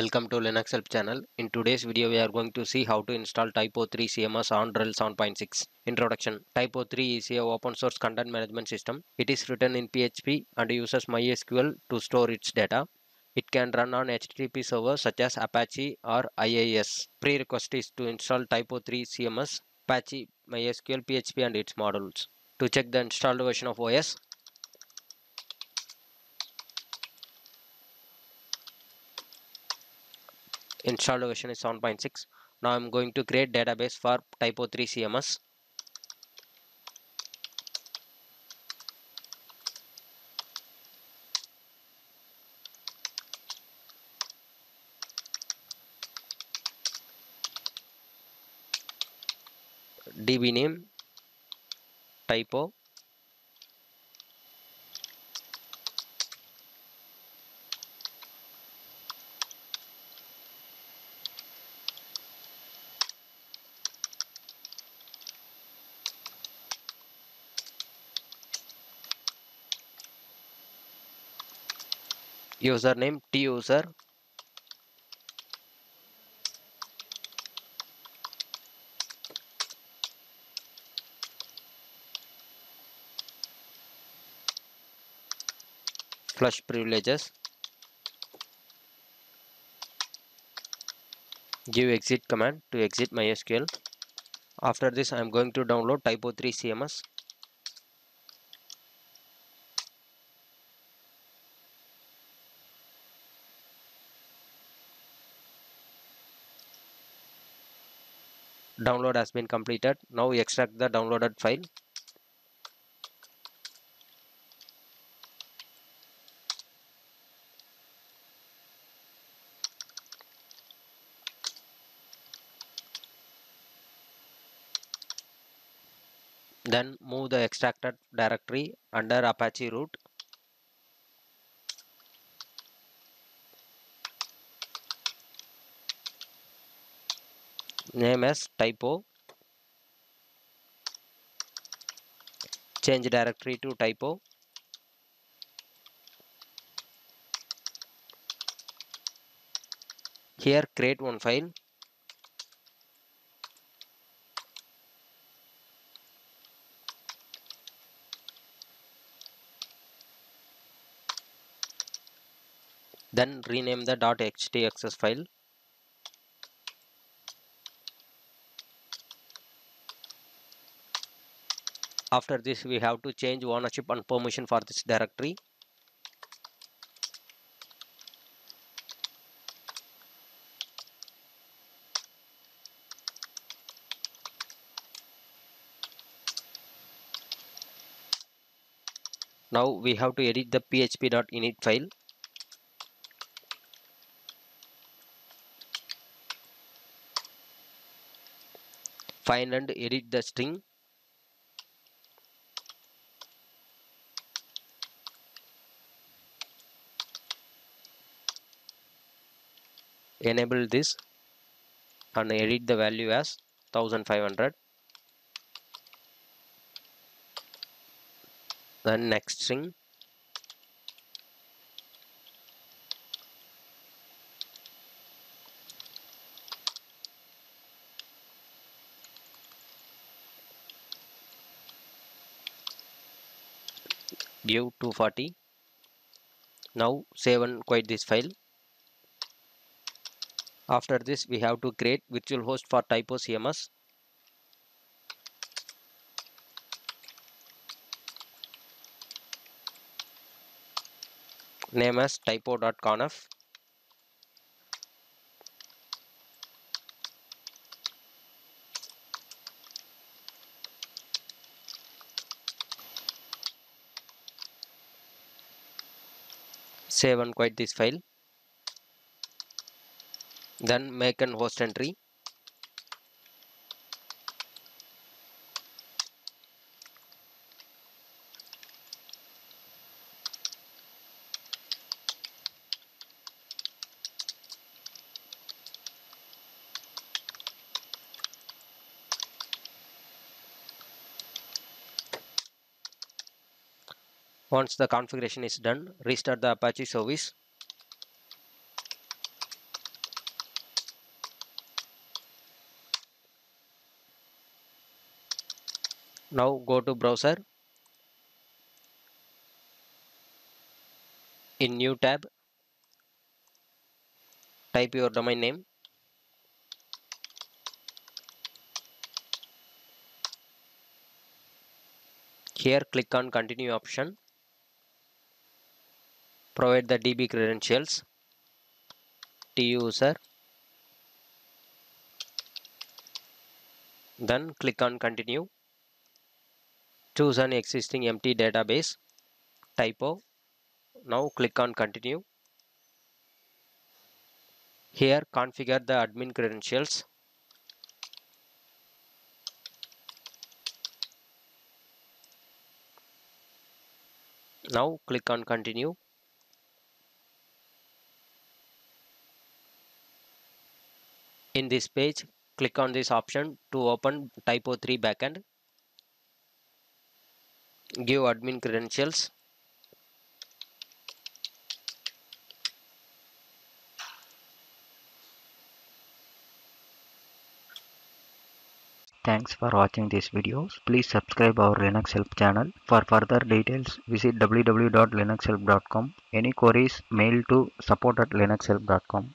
Welcome to Linux Help channel. In today's video, we are going to see how to install TYPO3 CMS on RHEL 7.6. Introduction TYPO3 is a open source content management system. It is written in PHP and uses MySQL to store its data. It can run on HTTP servers such as Apache or IIS. Prerequisite is to install TYPO3 CMS, Apache, MySQL, PHP and its modules. To check the installed version of OS, installed version is 7.6 now i'm going to create database for TYPO3 cms db name typo username tuser flush privileges. Give exit command to exit mysql after this i am going to download TYPO3 cms download has been completed. Now we extract the downloaded file. Then move the extracted directory under apache root name as typo. Change directory to typo. Here create one file. Then rename the .htaccess file after this we have to change ownership and permission for this directory. Now we have to edit the php.ini file. Find and edit the string enable this and edit the value as 1500 then next string give 240 now save and quit this file after this we have to create virtual host for typo cms name as typo.conf save and quit this file then make an host entry. Once the configuration is done restart the apache service Now go to browser. In new tab, type your domain name. Here click on continue option. Provide the DB credentials. T user. Then click on continue. Choose an existing empty database. Typo. Now click on continue. Here configure the admin credentials. Now click on continue. In this page, click on this option to open TYPO3 backend. Give admin credentials. Thanks for watching these videos. Please subscribe our Linux Help channel. For further details, visit www.linuxhelp.com. Any queries, mail to support at linuxhelp.com.